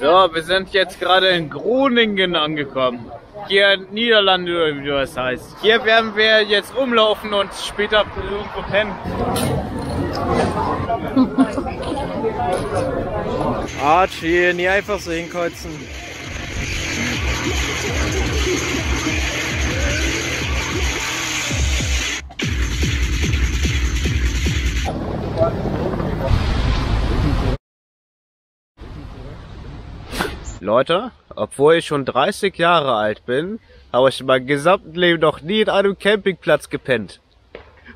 So, wir sind jetzt gerade in Groningen angekommen. Hier in Niederlande, oder wie das heißt. Hier werden wir jetzt umlaufen und später irgendwo pennen. Archie, nie einfach so hinkreuzen. Leute, obwohl ich schon 30 Jahre alt bin, habe ich mein gesamten Leben noch nie in einem Campingplatz gepennt.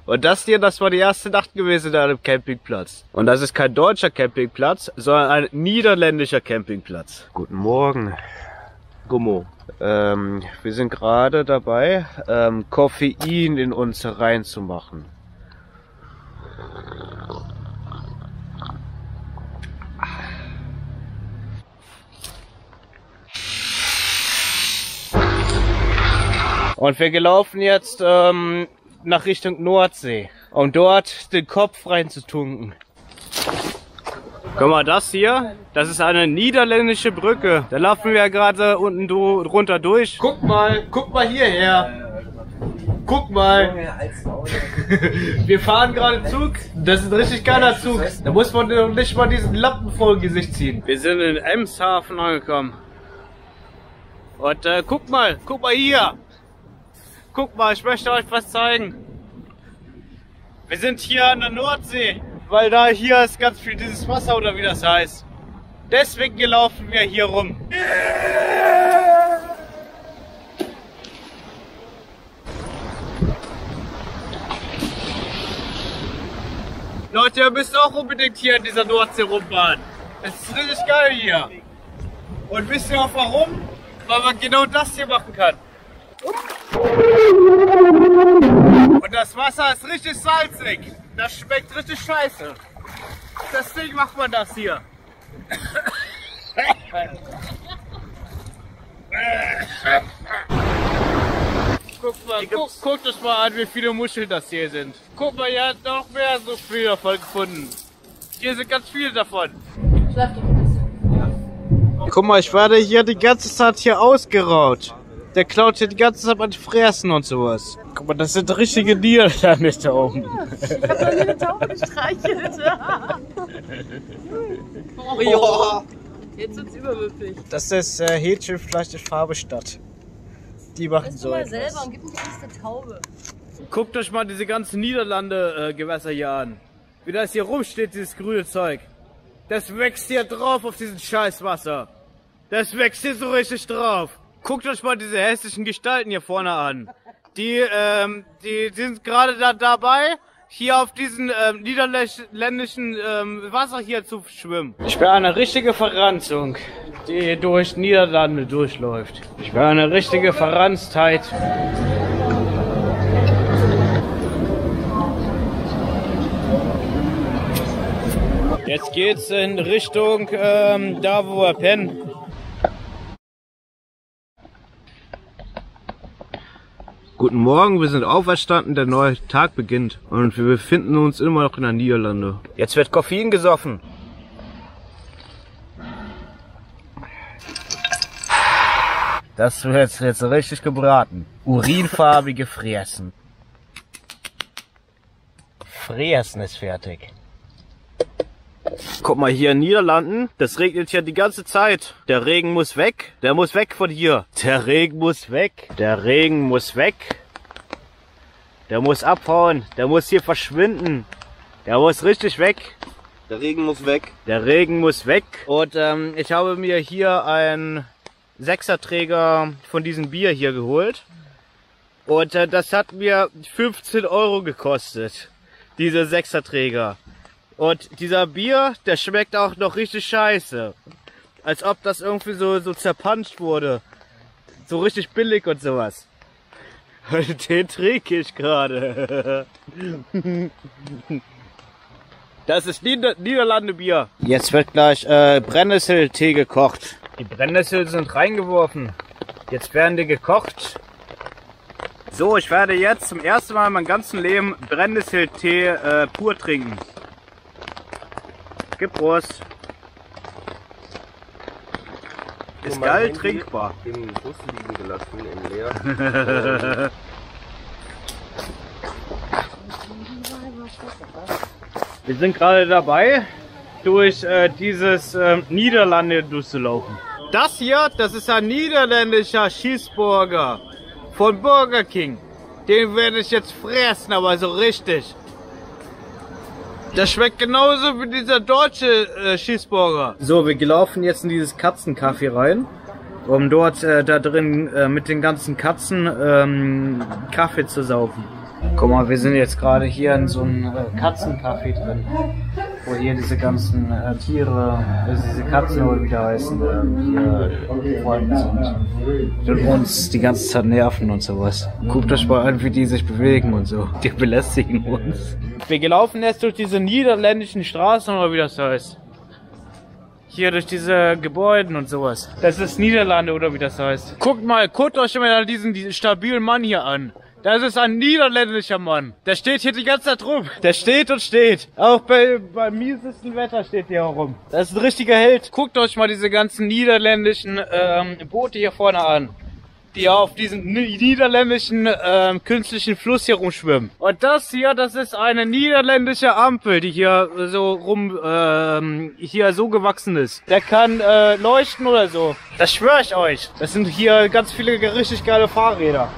Und das hier, das war die erste Nacht gewesen in einem Campingplatz. Und das ist kein deutscher Campingplatz, sondern ein niederländischer Campingplatz. Guten Morgen. Gummo. Ähm, wir sind gerade dabei, ähm, Koffein in uns reinzumachen. Und wir gelaufen jetzt ähm, nach Richtung Nordsee, um dort den Kopf reinzutunken. Guck mal, das hier, das ist eine niederländische Brücke. Da laufen wir ja gerade unten du, runter durch. Guck mal, guck mal hierher. Guck mal. Wir fahren gerade Zug. Das ist ein richtig geiler Zug. Da muss man nicht mal diesen Lappen vor dem Gesicht ziehen. Wir sind in Emshaven angekommen. Und äh, guck mal, guck mal hier. Guck mal, ich möchte euch was zeigen. Wir sind hier an der Nordsee, weil da hier ist ganz viel dieses Wasser oder wie das heißt. Deswegen gelaufen wir hier rum. Leute, ihr müsst auch unbedingt hier in dieser Nordsee rumfahren. Es ist richtig geil hier. Und wisst ihr auch warum? Weil man genau das hier machen kann. Und das Wasser ist richtig salzig. Das schmeckt richtig scheiße. Deswegen macht man das hier. Guck mal, guck, guckt euch mal an, wie viele Muscheln das hier sind. Guck mal, ihr habt noch mehr so viele davon gefunden. Hier sind ganz viele davon. Schlaf doch ein bisschen. Guck mal, ich werde hier die ganze Zeit hier ausgeraut. Der klaut hier die ganze Zeit mit Fressen und sowas. Guck mal, das sind richtige Niederlande da oben. Ich hab noch nie eine Taube gestreichelt. oh, ja. Jetzt wird's übermüffig. Das ist äh, Hähnchenfleisch der Farbe Stadt. Die machen Bist so du mal etwas. selber und gib mir eine Taube. Guckt euch mal diese ganzen Niederlande-Gewässer hier an. Wie das hier rumsteht, dieses grüne Zeug. Das wächst hier drauf auf diesen Scheißwasser. Das wächst hier so richtig drauf. Guckt euch mal diese hässlichen Gestalten hier vorne an. Die, ähm, die sind gerade da dabei, hier auf diesen ähm, niederländischen ähm, Wasser hier zu schwimmen. Ich wäre eine richtige Verranzung, die durch Niederlande durchläuft. Ich wäre eine richtige Verranztheit. Jetzt geht's in Richtung ähm, da, wo wir pennen. Guten Morgen, wir sind auferstanden, der neue Tag beginnt und wir befinden uns immer noch in der Niederlande. Jetzt wird Koffein gesoffen. Das wird jetzt richtig gebraten. Urinfarbige Fressen. Fressen ist fertig. Guck mal hier in Niederlanden, das regnet hier die ganze Zeit. Der Regen muss weg, der muss weg von hier. Der Regen muss weg, der Regen muss weg. Der muss abhauen, der muss hier verschwinden. Der muss richtig weg. Der Regen muss weg. Der Regen muss weg. Und ähm, ich habe mir hier einen Sechserträger von diesem Bier hier geholt. Und äh, das hat mir 15 Euro gekostet. Diese Sechserträger. Und dieser Bier, der schmeckt auch noch richtig scheiße. Als ob das irgendwie so, so zerpanscht wurde. So richtig billig und sowas. Den trinke ich gerade. Das ist Nieder Niederlande-Bier. Jetzt wird gleich äh, Brennnesseltee gekocht. Die Brennnesseln sind reingeworfen. Jetzt werden die gekocht. So, ich werde jetzt zum ersten Mal in meinem ganzen Leben Brennnesseltee äh, pur trinken. Gib Prost. Ist geil Handy trinkbar. Im Bus liegen gelassen, im Leer. Wir sind gerade dabei, durch äh, dieses äh, Niederlande durchzulaufen. Das hier, das ist ein niederländischer Cheeseburger von Burger King. Den werde ich jetzt fressen, aber so richtig. Das schmeckt genauso wie dieser deutsche äh, Cheeseburger. So, wir laufen jetzt in dieses Katzencafé rein, um dort äh, da drin äh, mit den ganzen Katzen ähm, Kaffee zu saufen. Guck mal, wir sind jetzt gerade hier in so einem äh, Katzencafé drin, wo hier diese ganzen äh, Tiere, also diese Katzen wie die heißen, äh, hier Freunde sind. Und uns die ganze Zeit nerven und sowas. Guckt euch mal an, wie die sich bewegen und so. Die belästigen uns. Wir laufen jetzt durch diese niederländischen Straßen oder wie das heißt. Hier durch diese Gebäude und sowas. Das ist Niederlande oder wie das heißt. Guckt mal, guckt euch mal diesen, diesen stabilen Mann hier an. Das ist ein niederländischer Mann. Der steht hier die ganze Zeit rum. Der steht und steht. Auch bei, beim miesesten Wetter steht der hier rum. Das ist ein richtiger Held. Guckt euch mal diese ganzen niederländischen ähm, Boote hier vorne an. Die auf diesem ni- niederländischen ähm, künstlichen Fluss hier rumschwimmen. Und das hier, das ist eine niederländische Ampel, die hier so rum, ähm, hier so gewachsen ist. Der kann äh, leuchten oder so. Das schwöre ich euch. Das sind hier ganz viele richtig geile Fahrräder.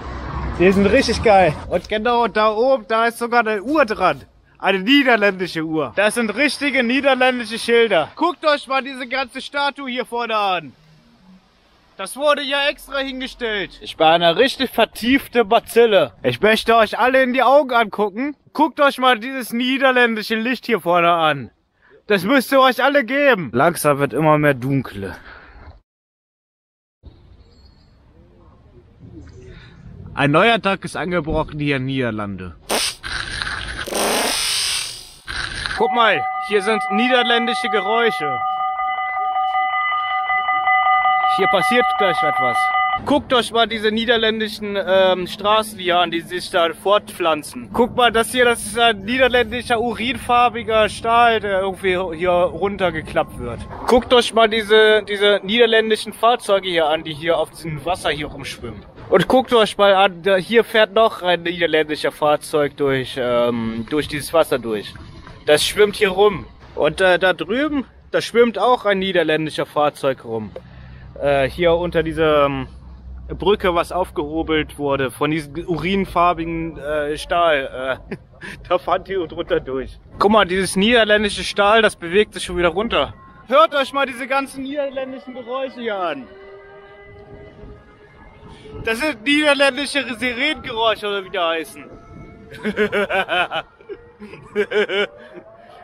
Die sind richtig geil. Und genau da oben, da ist sogar eine Uhr dran. Eine niederländische Uhr. Das sind richtige niederländische Schilder. Guckt euch mal diese ganze Statue hier vorne an. Das wurde ja extra hingestellt. Ich bin eine richtig vertiefte Bazille. Ich möchte euch alle in die Augen angucken. Guckt euch mal dieses niederländische Licht hier vorne an. Das müsst ihr euch alle geben. Langsam wird immer mehr dunkle. Ein neuer Tag ist angebrochen hier in Niederlande. Guck mal, hier sind niederländische Geräusche. Hier passiert gleich etwas. Guckt euch mal diese niederländischen ähm, Straßen hier an, die sich da fortpflanzen. Guck mal, das hier, das ist ein niederländischer urinfarbiger Stahl, der irgendwie hier runtergeklappt wird. Guckt euch mal diese, diese niederländischen Fahrzeuge hier an, die hier auf diesem Wasser hier rumschwimmen. Und guckt euch mal an, da, hier fährt noch ein niederländischer Fahrzeug durch, ähm, durch dieses Wasser durch. Das schwimmt hier rum. Und äh, da drüben, da schwimmt auch ein niederländischer Fahrzeug rum. Äh, hier unter dieser ähm, Brücke, was aufgehobelt wurde von diesem urinfarbigen äh, Stahl. Äh, da fand die drunter durch. Guck mal, dieses niederländische Stahl, das bewegt sich schon wieder runter. Hört euch mal diese ganzen niederländischen Geräusche hier an. Das sind niederländische Sirenengeräusche oder wie die heißen.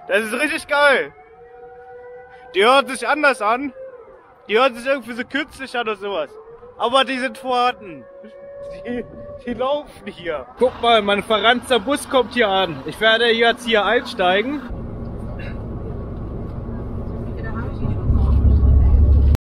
das ist richtig geil. Die hören sich anders an. Die hören sich irgendwie so künstlich an oder sowas. Aber die sind vorhanden. Die, die laufen hier. Guck mal, mein verranzter Bus kommt hier an. Ich werde jetzt hier einsteigen